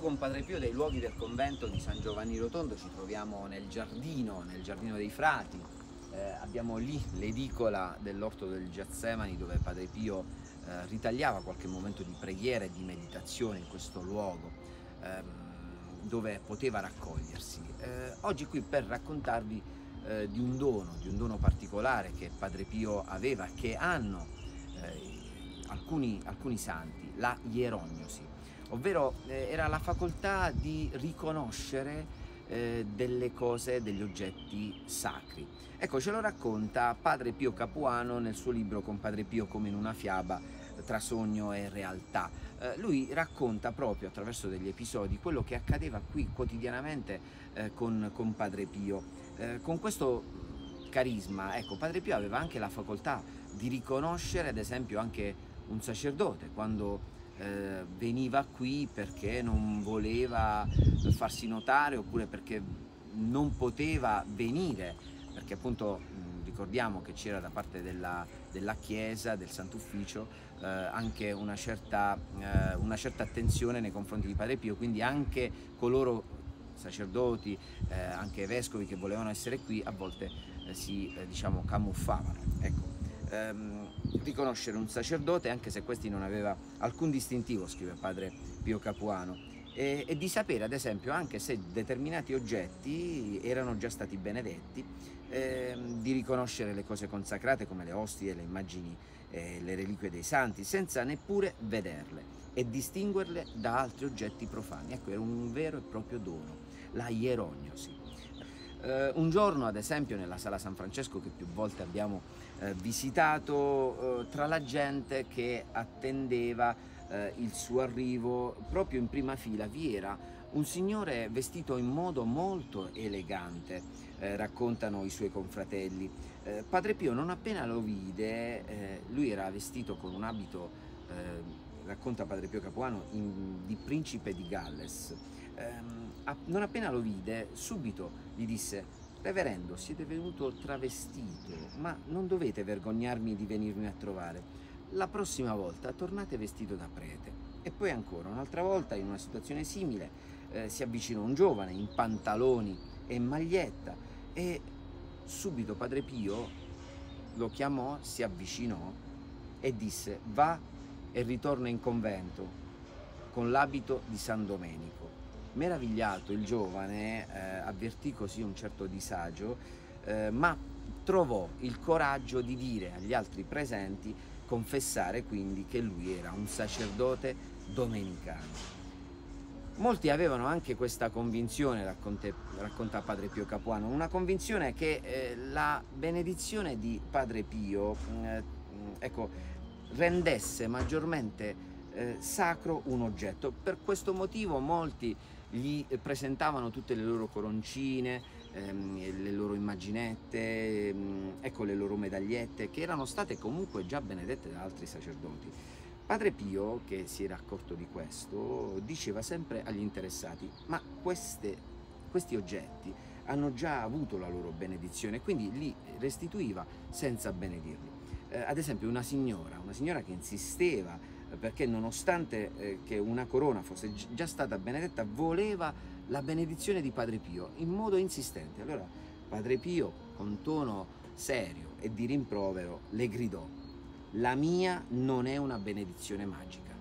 Parlando con Padre Pio dei luoghi del convento di San Giovanni Rotondo ci troviamo nel giardino, nel giardino dei frati, eh, abbiamo lì l'edicola dell'orto del Getsemani dove Padre Pio eh, ritagliava qualche momento di preghiera e di meditazione in questo luogo ehm, dove poteva raccogliersi. Eh, oggi qui per raccontarvi eh, di un dono, di un dono particolare che Padre Pio aveva, che hanno eh, alcuni, alcuni santi, la ierognosi ovvero eh, era la facoltà di riconoscere eh, delle cose, degli oggetti sacri. Ecco, ce lo racconta Padre Pio Capuano nel suo libro Con Padre Pio come in una fiaba tra sogno e realtà. Eh, lui racconta proprio attraverso degli episodi quello che accadeva qui quotidianamente eh, con, con, Padre Pio. Eh, con questo carisma, ecco, Padre Pio aveva anche la facoltà di riconoscere ad esempio anche un sacerdote quando eh, veniva qui perché non voleva farsi notare oppure perché non poteva venire, perché appunto mh, ricordiamo che c'era da parte della, della Chiesa, del Sant'Ufficio, eh, anche una certa, eh, una certa attenzione nei confronti di Padre Pio, quindi anche coloro sacerdoti, eh, anche vescovi che volevano essere qui, a volte eh, si eh, diciamo, camuffavano. Ecco ehm, riconoscere un sacerdote anche se questi non aveva alcun distintivo, scrive padre Pio Capuano, e, e, di sapere ad esempio anche se determinati oggetti erano già stati benedetti, ehm, di riconoscere le cose consacrate come le ostie, le immagini, eh, le reliquie dei santi, senza neppure vederle e distinguerle da altri oggetti profani. Ecco, era un vero e proprio dono, la ierognosi. Uh, un giorno, ad esempio, nella sala San Francesco che più volte abbiamo uh, visitato, uh, tra la gente che attendeva il suo arrivo, proprio in prima fila vi era un signore vestito in modo molto elegante, raccontano i suoi confratelli. Padre Pio non appena lo vide, lui era vestito con un abito, racconta Padre Pio Capuano, in, di principe di Galles ehm, non appena lo vide, subito gli disse Reverendo, siete venuto travestito, ma non dovete vergognarmi di venirmi a trovare. La prossima volta tornate vestito da prete. E poi ancora, un'altra volta, in una situazione simile, eh, si avvicinò un giovane in pantaloni e maglietta e subito Padre Pio lo chiamò, si avvicinò e disse va e ritorna in convento con l'abito di San Domenico. Meravigliato il giovane eh, avvertì così un certo disagio, eh, ma trovò il coraggio di dire agli altri presenti, confessare quindi che lui era un sacerdote domenicano. Molti avevano anche questa convinzione, racconta, racconta Padre Pio Capuano, una convinzione che eh, la benedizione di Padre Pio eh, ecco, rendesse maggiormente eh, sacro un oggetto. Per questo motivo molti gli presentavano tutte le loro coroncine, ehm, le loro immaginette, ehm, ecco le loro medagliette, che erano state comunque già benedette da altri sacerdoti. Padre Pio, che si era accorto di questo, diceva sempre agli interessati, ma queste, questi oggetti hanno già avuto la loro benedizione, quindi li restituiva senza benedirli. Eh, ad esempio una signora, una signora che insisteva perché nonostante eh, che una corona fosse già stata benedetta, voleva la benedizione di Padre Pio in modo insistente. Allora Padre Pio, con tono serio e di rimprovero, le gridò, la mia non è una benedizione magica,